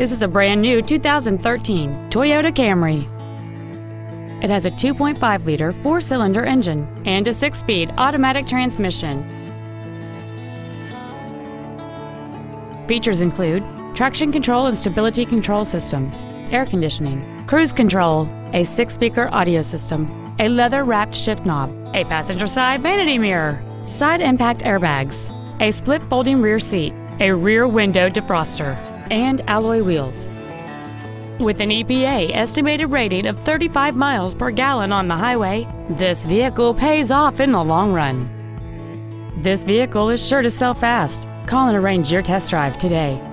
This is a brand new 2013 Toyota Camry. It has a 2.5 liter four cylinder engine and a six speed automatic transmission. Features include traction control and stability control systems, air conditioning, cruise control, a six speaker audio system, a leather wrapped shift knob, a passenger side vanity mirror, side impact airbags, a split folding rear seat, a rear window defroster, and alloy wheels. With an EPA estimated rating of 35 miles per gallon on the highway, this vehicle pays off in the long run. This vehicle is sure to sell fast. Call and arrange your test drive today.